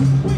We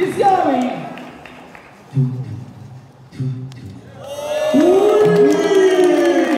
This year